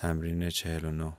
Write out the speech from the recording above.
تمرین 49